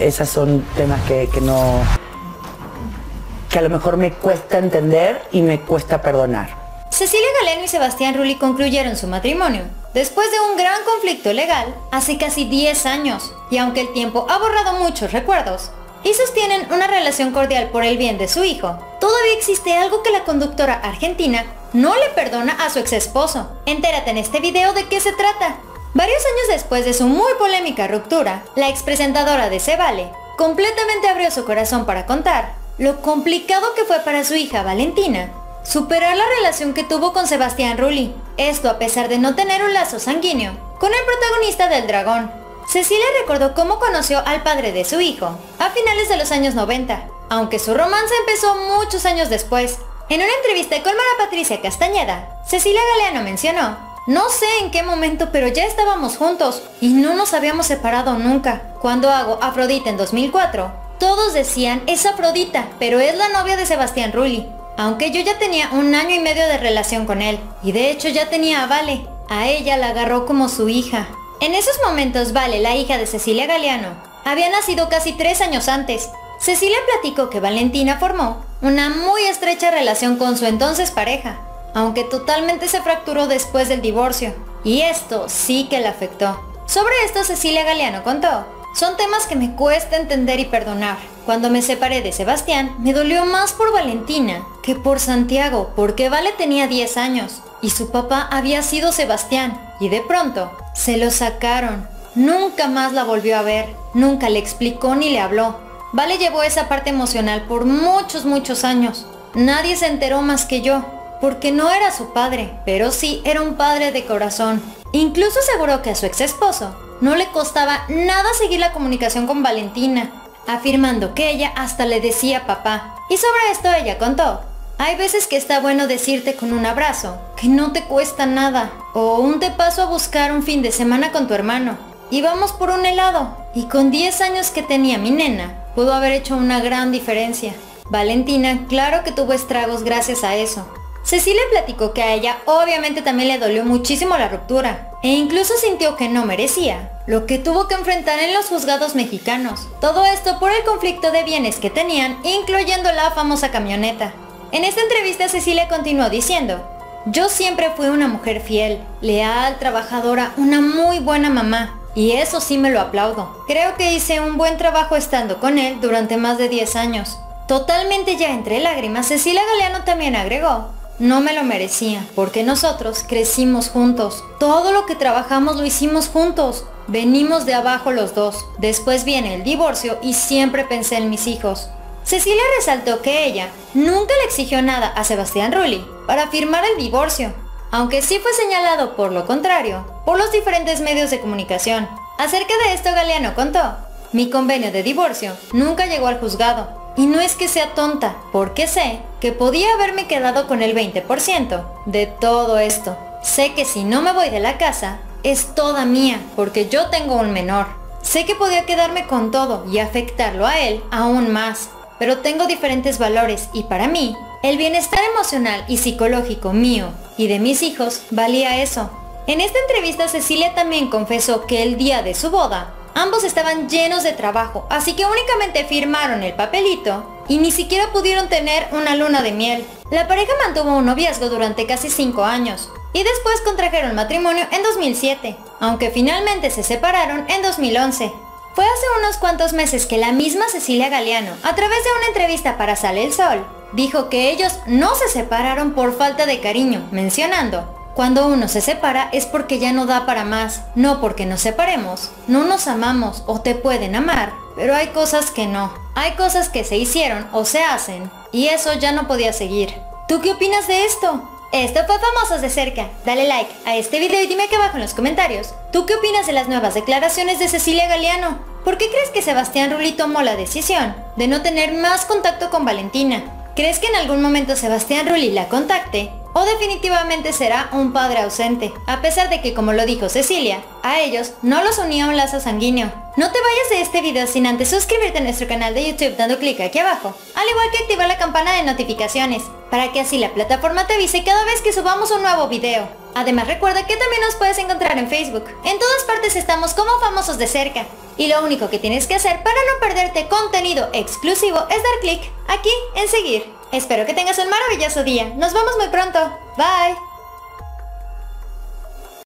esas son temas que, que no que a lo mejor me cuesta entender y me cuesta perdonar. Cecilia Galeno y Sebastián Rulli concluyeron su matrimonio después de un gran conflicto legal hace casi 10 años y aunque el tiempo ha borrado muchos recuerdos y sostienen una relación cordial por el bien de su hijo, todavía existe algo que la conductora argentina no le perdona a su ex esposo. Entérate en este video de qué se trata. Varios años después de su muy polémica ruptura, la ex presentadora de Se Vale completamente abrió su corazón para contar lo complicado que fue para su hija Valentina superar la relación que tuvo con Sebastián Rulli. Esto a pesar de no tener un lazo sanguíneo con el protagonista del dragón. Cecilia recordó cómo conoció al padre de su hijo a finales de los años 90, aunque su romance empezó muchos años después. En una entrevista con Mara Patricia Castañeda, Cecilia Galeano mencionó, no sé en qué momento, pero ya estábamos juntos y no nos habíamos separado nunca. Cuando hago Afrodita en 2004, todos decían, es Afrodita, pero es la novia de Sebastián Rulli. Aunque yo ya tenía un año y medio de relación con él, y de hecho ya tenía a Vale, a ella la agarró como su hija. En esos momentos Vale, la hija de Cecilia Galeano, había nacido casi tres años antes. Cecilia platicó que Valentina formó una muy estrecha relación con su entonces pareja, aunque totalmente se fracturó después del divorcio, y esto sí que la afectó. Sobre esto Cecilia Galeano contó, son temas que me cuesta entender y perdonar. Cuando me separé de Sebastián, me dolió más por Valentina que por Santiago, porque Vale tenía 10 años y su papá había sido Sebastián. Y de pronto, se lo sacaron. Nunca más la volvió a ver, nunca le explicó ni le habló. Vale llevó esa parte emocional por muchos, muchos años. Nadie se enteró más que yo, porque no era su padre, pero sí era un padre de corazón. Incluso aseguró que a su ex esposo no le costaba nada seguir la comunicación con Valentina, afirmando que ella hasta le decía papá. Y sobre esto ella contó, hay veces que está bueno decirte con un abrazo, que no te cuesta nada, o un te paso a buscar un fin de semana con tu hermano, y vamos por un helado. Y con 10 años que tenía mi nena, pudo haber hecho una gran diferencia. Valentina, claro que tuvo estragos gracias a eso, Cecilia platicó que a ella obviamente también le dolió muchísimo la ruptura e incluso sintió que no merecía lo que tuvo que enfrentar en los juzgados mexicanos. Todo esto por el conflicto de bienes que tenían, incluyendo la famosa camioneta. En esta entrevista Cecilia continuó diciendo, yo siempre fui una mujer fiel, leal, trabajadora, una muy buena mamá. Y eso sí me lo aplaudo. Creo que hice un buen trabajo estando con él durante más de 10 años. Totalmente ya entre lágrimas, Cecilia Galeano también agregó, no me lo merecía, porque nosotros crecimos juntos. Todo lo que trabajamos lo hicimos juntos. Venimos de abajo los dos. Después viene el divorcio y siempre pensé en mis hijos. Cecilia resaltó que ella nunca le exigió nada a Sebastián Rulli para firmar el divorcio, aunque sí fue señalado por lo contrario por los diferentes medios de comunicación. Acerca de esto Galeano contó, mi convenio de divorcio nunca llegó al juzgado, y no es que sea tonta, porque sé que podía haberme quedado con el 20% de todo esto. Sé que si no me voy de la casa, es toda mía, porque yo tengo un menor. Sé que podía quedarme con todo y afectarlo a él aún más, pero tengo diferentes valores y para mí, el bienestar emocional y psicológico mío y de mis hijos valía eso. En esta entrevista Cecilia también confesó que el día de su boda Ambos estaban llenos de trabajo, así que únicamente firmaron el papelito y ni siquiera pudieron tener una luna de miel. La pareja mantuvo un noviazgo durante casi 5 años y después contrajeron matrimonio en 2007, aunque finalmente se separaron en 2011. Fue hace unos cuantos meses que la misma Cecilia Galeano, a través de una entrevista para Sale el Sol, dijo que ellos no se separaron por falta de cariño, mencionando, cuando uno se separa es porque ya no da para más, no porque nos separemos. No nos amamos o te pueden amar, pero hay cosas que no. Hay cosas que se hicieron o se hacen y eso ya no podía seguir. ¿Tú qué opinas de esto? Esto fue Famosos de Cerca. Dale like a este video y dime aquí abajo en los comentarios. ¿Tú qué opinas de las nuevas declaraciones de Cecilia Galeano? ¿Por qué crees que Sebastián Rulli tomó la decisión de no tener más contacto con Valentina? ¿Crees que en algún momento Sebastián Rulli la contacte? O definitivamente será un padre ausente, a pesar de que como lo dijo Cecilia, a ellos no los unía un lazo sanguíneo. No te vayas de este video sin antes suscribirte a nuestro canal de YouTube dando clic aquí abajo, al igual que activar la campana de notificaciones. para que así la plataforma te avise cada vez que subamos un nuevo video. Además recuerda que también nos puedes encontrar en Facebook. En todas partes estamos como famosos de cerca. Y lo único que tienes que hacer para no perderte contenido exclusivo es dar clic aquí en seguir. Espero que tengas un maravilloso día. Nos vemos muy pronto. Bye.